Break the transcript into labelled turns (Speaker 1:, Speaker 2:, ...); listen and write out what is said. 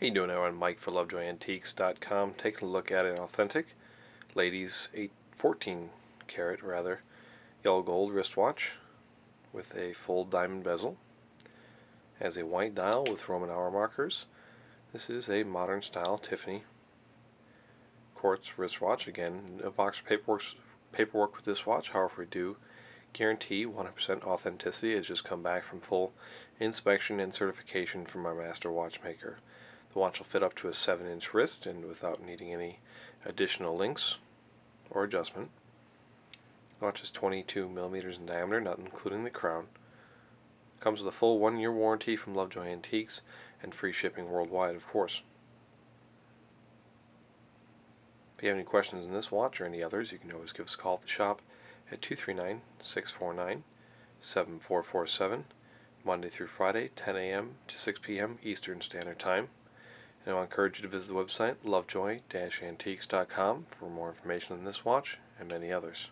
Speaker 1: How you doing everyone? Mike for LovejoyAntiques.com taking a look at an authentic ladies 8, 14 carat rather yellow gold wristwatch with a full diamond bezel. Has a white dial with Roman hour markers. This is a modern style Tiffany quartz wristwatch. Again, no box paperwork, paperwork with this watch. However, we do guarantee 100% authenticity. It's just come back from full inspection and certification from our master watchmaker. The watch will fit up to a 7 inch wrist and without needing any additional links or adjustment. The watch is 22 millimeters in diameter, not including the crown. Comes with a full one year warranty from Lovejoy Antiques and free shipping worldwide, of course. If you have any questions on this watch or any others, you can always give us a call at the shop at 239 649 7447, Monday through Friday, 10 a.m. to 6 p.m. Eastern Standard Time. And I'll encourage you to visit the website lovejoy-antiques.com for more information on this watch and many others.